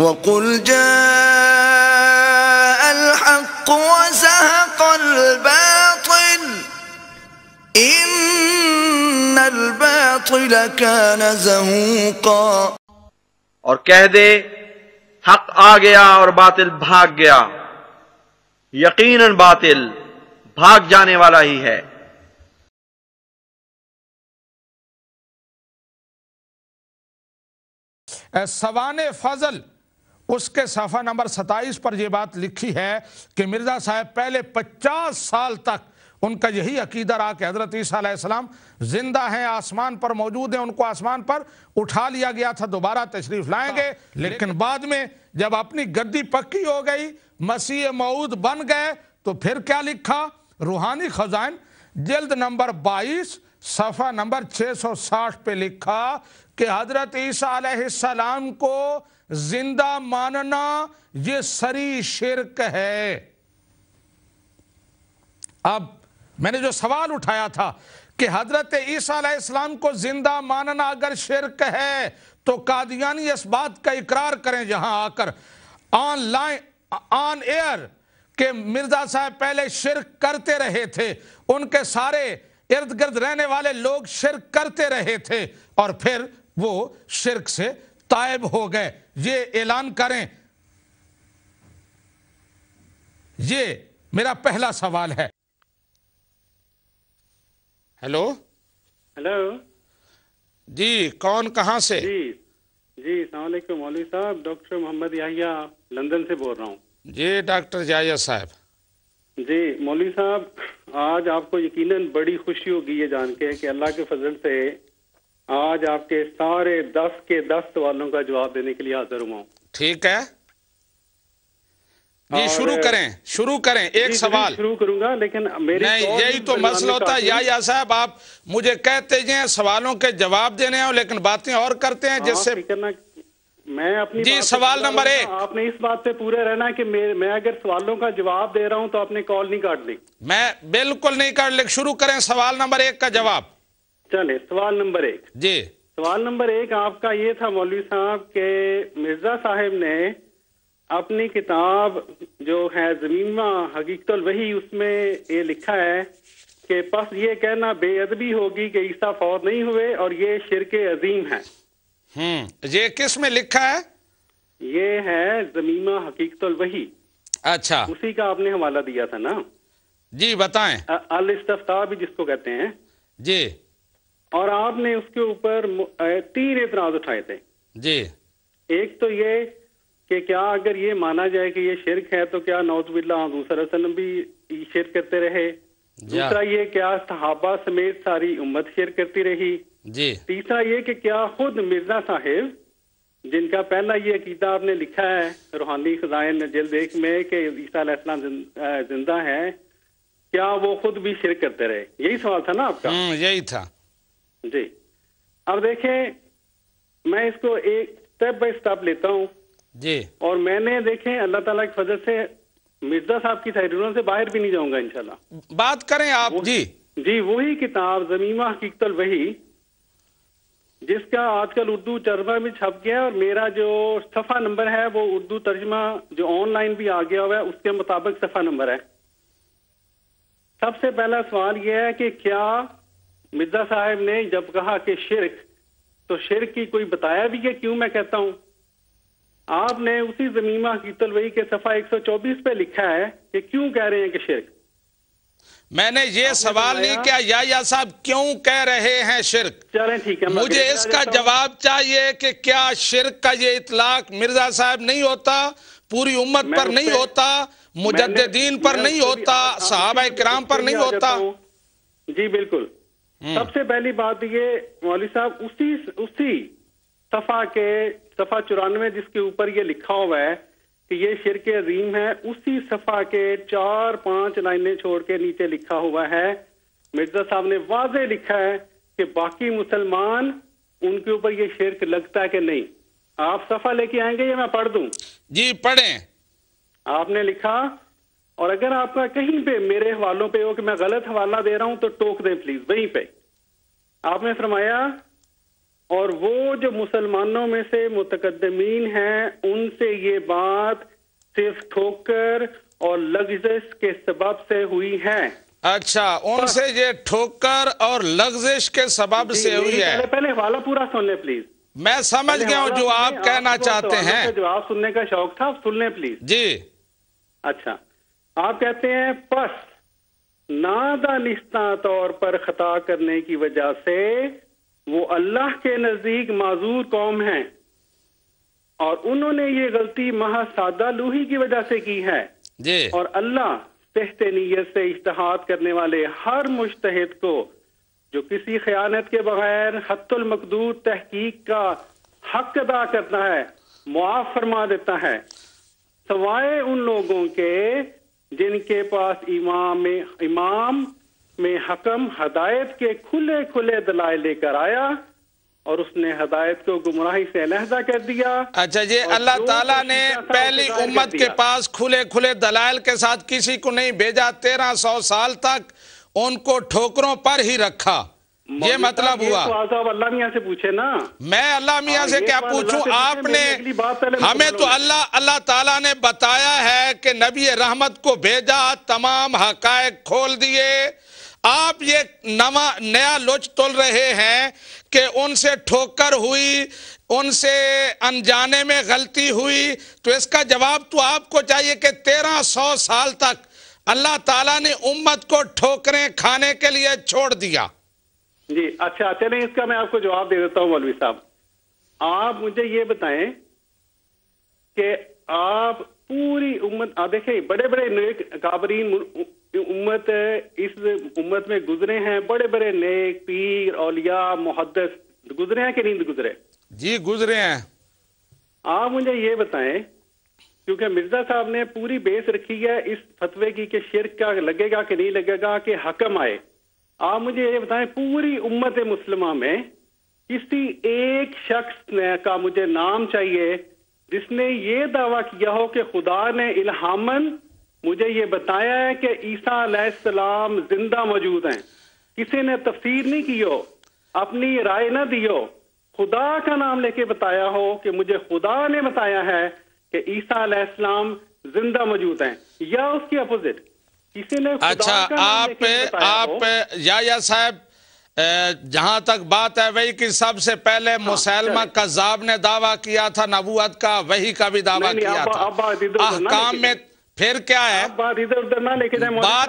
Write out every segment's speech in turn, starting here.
وقل جاء الحق وزهق الباطل إن الباطل كان زهوقا اور کہہ دے حق آ گیا اور باطل بھاگ گیا۔ یقیناً باطل بھاگ جانے والا ہی ہے۔ سوان فضل اس کے صفحہ نمبر ستائیس پر یہ بات لکھی ہے کہ مرزا صاحب پہلے پچاس سال تک ان کا یہی عقیدہ رہا کہ حضرت عیسیٰ علیہ السلام زندہ ہیں، آسمان پر موجود ہیں، ان کو آسمان پر اٹھا لیا گیا تھا، دوبارہ تشریف لائیں گے۔ لیکن بعد میں جب اپنی گدی پکی ہو گئی، مسیح معود بن گئے، تو پھر کیا لکھا؟ روحانی خزائن، جلد نمبر بائیس، صفحہ نمبر چھ سو ساٹھ پہ لکھا کہ حضرت عیسیٰ علیہ السلام کو زندہ ماننا یہ سری شرک ہے۔ اب میں نے جو سوال اٹھایا تھا کہ حضرت عیسیٰ علیہ السلام کو زندہ ماننا اگر شرک ہے تو قادیانی اس بات کا اقرار کریں جہاں آ کر۔ آن لائن، آن ایئر کہ مرزا صاحب پہلے شرک کرتے رہے تھے، ان کے سارے ارد گرد رہنے والے لوگ شرک کرتے رہے تھے اور پھر وہ شرک سے تائب ہو گئے۔ یہ اعلان کریں۔ یہ میرا پہلا سوال ہے۔ ہیلو۔ ہلو جی کون کہاں سے؟ جی جی السلام علیکم مولوی صاحب ڈاکٹر محمد یحییٰ لندن سے بول رہا ہوں۔ جی ڈاکٹر جایا صاحب۔ جی مولوی صاحب آج آپ کو یقیناً بڑی خوشی ہوگی یہ جان کے کہ اللہ کے فضل سے آج آپ کے سارے دس کے دس سوالوں کا جواب دینے کے لیے حاضر ہوا ہوں۔ ٹھیک ہے؟ جی شروع کریں شروع کریں ایک جی، سوال۔ شروع کروں گا لیکن نہیں یہی تو مسئلہ ہوتا ہے۔ یا صاحب آپ مجھے کہتے ہیں سوالوں کے جواب دینے ہوں لیکن باتیں اور کرتے ہیں جس سے میں اپنی جی، سوال نمبر۔ ایک۔ آپ نے اس بات پہ پورے رہنا کہ میں اگر سوالوں کا جواب دے رہا ہوں تو آپ نے کال نہیں کاٹ لی۔ میں بالکل نہیں کر لیکن شروع کریں سوال نمبر ایک کا جواب۔ چلے سوال نمبر ایک۔ جی۔ سوال نمبر ایک آپ کا یہ تھا مولوی صاحب کہ مرزا صاحب نے اپنی کتاب جو ہے زمینہ حقیقت الوحی اس میں یہ لکھا ہے کہ پس یہ کہنا بے ادبی ہوگی کہ عیسیٰ فوت نہیں ہوئے اور یہ شرک عظیم ہے۔ ہوں یہ کس میں لکھا ہے؟ یہ ہے زمینہ حقیقت الوحی۔ اچھا۔ اسی کا آپ نے حوالہ دیا تھا نا۔ جی بتائیں۔ الاستفتاء بھی جس کو کہتے ہیں۔ جی۔ اور آپ نے اس کے اوپر تین اعتراض اٹھائے تھے۔ جی۔ ایک تو یہ کہ کیا اگر یہ مانا جائے کہ یہ شرک ہے تو کیا نوز باللہ حضور صلی اللہ علیہ وسلم بھی شرک کرتے رہے؟ دوسرا یہ کیا صحابہ سمیت ساری امت شرک کرتی رہی؟ جی۔ تیسرا یہ کہ کیا خود مرزا صاحب جن کا پہلا یہ عقیدہ آپ نے لکھا ہے روحانی خزائن جلد ایک میں کہ عیسیٰ علیہ السلام زندہ ہے کیا وہ خود بھی شرک کرتے رہے؟ یہی سوال تھا نا آپ کا؟ یہی تھا۔ جی۔ اب دیکھیں میں اس کو ایک اسٹیپ بائی اسٹیپ لیتا ہوں۔ جی۔ اور میں نے دیکھیں اللہ تعالیٰ کی فضل سے مرزا صاحب کی تحریروں سے باہر بھی نہیں جاؤں گا انشاءاللہ۔ بات کریں آپ جی۔ جی وہی کتاب زمینہ حقیقت الوحی جس کا آج کل اردو ترجمہ میں چھپ گیا ہے اور میرا جو صفحہ نمبر ہے وہ اردو ترجمہ جو آن لائن بھی آ گیا ہوا ہے اس کے مطابق صفحہ نمبر ہے۔ سب سے پہلا سوال یہ ہے کہ کیا مرزا صاحب نے جب کہا کہ شرک تو شرک کی کوئی بتایا بھی کہ کیوں میں کہتا ہوں؟ آپ نے اسی زمینہ حقیقت الوحی کے صفحہ 124 پہ لکھا ہے کہ کیوں کہہ رہے ہیں کہ شرک؟ میں نے یہ سوال نہیں کیا یا یا صاحب کیوں کہہ رہے ہیں شرک؟ چلیں ٹھیک ہے مجھے اس کا۔ جواب چاہیے کہ کیا شرک کا یہ اطلاق مرزا صاحب نہیں ہوتا؟ پوری امت پر نہیں ہوتا مجددین پر نہیں ہوتا صحابہ کرام پر نہیں ہوتا۔ جی بالکل۔ سب سے پہلی بات یہ مولوی صاحب اسی اسی صفحہ کے صفحہ چورانوے جس کے اوپر یہ لکھا ہوا ہے کہ یہ شرک عظیم ہے اسی صفحہ کے چار پانچ لائنیں چھوڑ کے نیچے لکھا ہوا ہے۔ مرزا صاحب نے واضح لکھا ہے کہ باقی مسلمان ان کے اوپر یہ شرک لگتا ہے کہ نہیں۔ آپ صفحہ لے کے آئیں گے یا میں پڑھ دوں؟ جی پڑھیں۔ آپ نے لکھا اور اگر آپ کا کہیں پہ میرے حوالوں پہ ہو کہ میں غلط حوالہ دے رہا ہوں تو ٹوک دیں پلیز وہیں پہ۔ آپ نے فرمایا اور وہ جو مسلمانوں میں سے متقدمین ہیں ان سے یہ بات صرف ٹھوکر اور لغزش کے سبب سے ہوئی ہے۔ اچھا ان سے یہ ٹھوکر اور لغزش کے سبب سے ہوئی ہے۔ پہلے پہلے حوالہ پورا سن لیں پلیز۔ میں سمجھ گیا ہوں جو آپ کہنا چاہتے ہیں۔ جواب سننے کا شوق تھا سن لیں پلیز۔ جی۔ اچھا۔ آپ کہتے ہیں پس نادانستہ طور پر خطا کرنے کی وجہ سے وہ اللہ کے نزدیک معذور قوم ہیں۔ اور انہوں نے یہ غلطی محض سادہ لوہی کی وجہ سے کی ہے۔ جی۔ اور اللہ صحت نیت سے اشتہاد کرنے والے ہر مشتحد کو جو کسی خیانت کے بغیر حت المقدور تحقیق کا حق ادا کرتا ہے معاف فرما دیتا ہے۔ سوائے ان لوگوں کے جن کے پاس امام امام میں حکم ہدایت کے کھلے کھلے دلائل لے کر آیا اور اس نے ہدایت کو گمراہی سے علیحدہ کر دیا اچھا جی اللہ تعالیٰ نے پہلی امت کے۔ پاس کھلے کھلے دلائل کے ساتھ کسی کو نہیں بھیجا تیرہ سو سال تک ان کو ٹھوکروں پر ہی رکھا یہ مطلب ہوا۔ تو اللہ میاں سے پوچھے نا۔ میں اللہ میاں ہاں، سے کیا پوچھوں؟ آپ نے ہمیں تو اللہ اللہ تعالیٰ نے بتایا ہے کہ نبی رحمت کو بھیجا تمام حقائق کھول دیے۔ آپ یہ نیا لچ تل رہے ہیں کہ ان سے ٹھوکر ہوئی ان سے انجانے میں غلطی ہوئی۔ تو اس کا جواب تو آپ کو چاہیے کہ تیرہ سو سال تک اللہ تعالیٰ نے امت کو ٹھوکریں کھانے کے لیے چھوڑ دیا۔ جی اچھا چلیں اس کا میں آپ کو جواب دے دیتا ہوں مولوی صاحب۔ آپ مجھے یہ بتائیں کہ آپ پوری امت دیکھیں بڑے بڑے نیک کابرین امت اس امت میں گزرے ہیں۔ بڑے بڑے نیک پیر اولیاء محدث گزرے ہیں کہ نہیں گزرے؟ جی گزرے ہیں۔ آپ مجھے یہ بتائیں کیونکہ مرزا صاحب نے پوری بیس رکھی ہے اس فتوے کی کہ شرک کا لگے گا کہ نہیں لگے گا کہ حکم آئے۔ آپ مجھے یہ بتائیں، پوری امت مسلمہ میں کسی ایک شخص نے کا مجھے نام چاہیے، جس نے یہ دعویٰ کیا ہو کہ خدا نے الہامن مجھے یہ بتایا ہے کہ عیسیٰ علیہ السلام زندہ موجود ہیں۔ کسی نے تفسیر نہیں کی ہو، اپنی رائے نہ دی ہو، خدا کا نام لے کے بتایا ہو کہ مجھے خدا نے بتایا ہے کہ عیسیٰ علیہ السلام زندہ موجود ہیں۔ یا اس کی اپوزٹ کسی نے خدا اچھا آپ آپ یا یا صاحب جہاں تک بات ہے وہی کی سب سے پہلے مسلمہ چلے۔ کذاب نے دعویٰ کیا تھا نبوت کا وہی کا بھی دعویٰ کیا تھا۔ احکام میں۔ پھر کیا ہے؟ بات ادھر ادھر نہ لے کے جائیں بات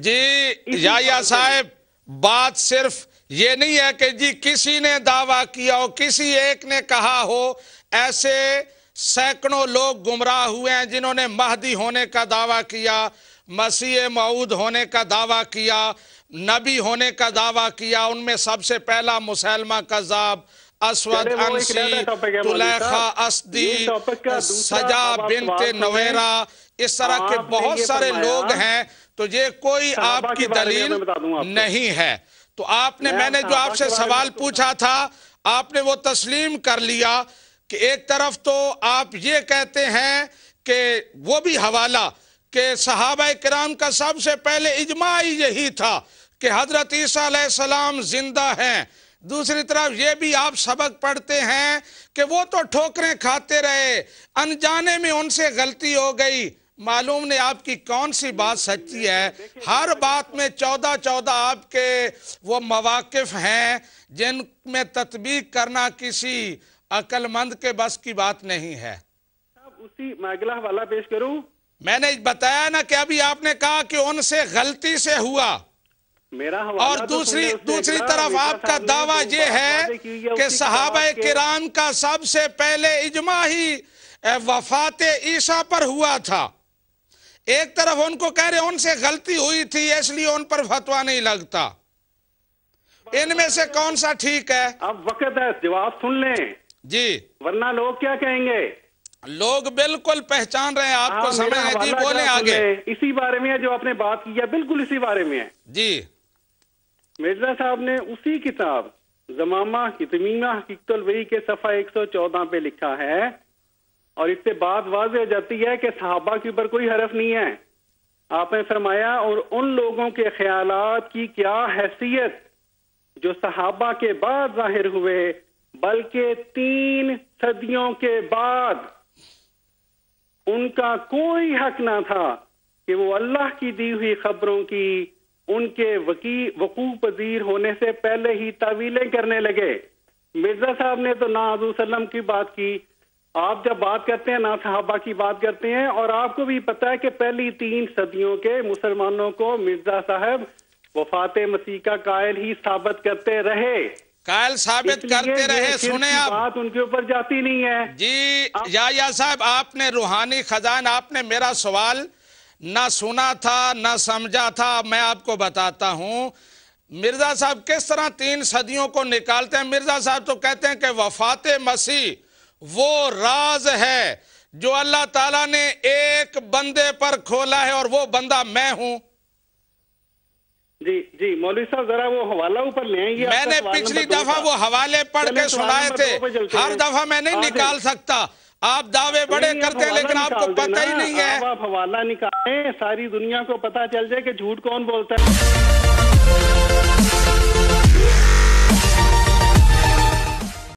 جی یا صاحب بات صرف یہ نہیں ہے کہ جی کسی نے دعویٰ کیا ہو کسی ایک نے کہا ہو ایسے سینکڑوں لوگ گمراہ ہوئے ہیں جنہوں نے مہدی ہونے کا دعویٰ کیا مسیح معود ہونے کا دعویٰ کیا نبی ہونے کا دعویٰ کیا ان میں سب سے پہلا مسلمہ کذاب اسود انسی تلیخہ۔ اسدی سجا بنت۔ نویرہ اس طرح کے بہت سارے لوگ ہیں تو یہ کوئی آپ کی دلیل۔ نہیں ہے تو آپ نے میں نے جو آپ سے سوال پوچھا تھا آپ نے وہ تسلیم کر لیا کہ ایک طرف تو آپ یہ کہتے ہیں کہ وہ بھی حوالہ کہ صحابہ کرام کا سب سے پہلے اجماع یہی تھا کہ حضرت عیسیٰ علیہ السلام زندہ ہیں۔ دوسری طرف یہ بھی آپ سبق پڑھتے ہیں کہ وہ تو ٹھوکریں کھاتے رہے، انجانے میں ان سے غلطی ہو گئی۔ معلوم نہیں آپ کی کون سی بات سچی ہے۔ ہر بات میں چودہ چودہ آپ کے وہ مواقف ہیں جن میں تطبیق کرنا کسی عقل مند کے بس کی بات نہیں ہے۔ اسی اگلا حوالہ پیش کروں۔ میں نے بتایا نا کہ ابھی آپ نے کہا کہ ان سے غلطی سے ہوا۔ میرا حوالہ اور دوسری دوسری طرف آپ کا دعویٰ یہ ہے کہ صحابہ کرام کا سب سے پہلے اجماع ہی وفات عیسیٰ پر ہوا تھا۔ ایک طرف ان کو کہہ رہے ان سے غلطی ہوئی تھی اس لیے ان پر فتوہ نہیں لگتا۔ ان میں سے کون سا ٹھیک ہے؟ اب وقت ہے جواب سن لیں۔ جی۔ ورنہ لوگ کیا کہیں گے؟ لوگ بالکل پہچان رہے ہیں آپ کو ہاں، سمجھ ہیں جی بولیں آگے۔ اسی بارے میں ہے جو آپ نے بات کی ہے بالکل اسی بارے میں ہے۔ جی۔ مرزا صاحب نے اسی کتاب زمامہ کی تمیمہ حقیقت الوحی کے صفحہ ایک سو چودہ پہ لکھا ہے اور اس سے بات واضح ہو جاتی ہے کہ صحابہ کے اوپر کوئی حرف نہیں ہے۔ آپ نے فرمایا اور ان لوگوں کے خیالات کی کیا حیثیت جو صحابہ کے بعد ظاہر ہوئے بلکہ تین صدیوں کے بعد ان کا کوئی حق نہ تھا کہ وہ اللہ کی دی ہوئی خبروں کی ان کے وقوع پذیر ہونے سے پہلے ہی تعویلیں کرنے لگے۔ مرزا صاحب نے تو نہ حضور وسلم کی بات کی۔ آپ جب بات کرتے ہیں نہ صحابہ کی بات کرتے ہیں اور آپ کو بھی پتا ہے کہ پہلی تین صدیوں کے مسلمانوں کو مرزا صاحب وفات مسیح کا قائل ہی ثابت کرتے رہے۔ قائل ثابت کرتے رہے سنیں کی آپ۔ بات ان کے اوپر جاتی نہیں ہے۔ جی یا یا صاحب آپ نے روحانی خزان آپ نے میرا سوال نہ سنا تھا نہ سمجھا تھا میں آپ کو بتاتا ہوں۔ مرزا صاحب کس طرح تین صدیوں کو نکالتے ہیں؟ مرزا صاحب تو کہتے ہیں کہ وفات مسیح وہ راز ہے جو اللہ تعالیٰ نے ایک بندے پر کھولا ہے اور وہ بندہ میں ہوں۔ جی جی مولوی صاحب ذرا وہ حوالہ اوپر لے آئیں گے آپ میں نے پچھلی دفعہ۔ وہ حوالے پڑھ کے سنائے تھے ہر۔ دفعہ میں نہیں۔ نکال سکتا آپ دعوے بڑے کرتے ہیں لیکن آپ کو پتہ ہی۔ نہیں ہے آپ حوالہ نکالیں ساری دنیا کو پتا چل جائے کہ جھوٹ کون بولتا ہے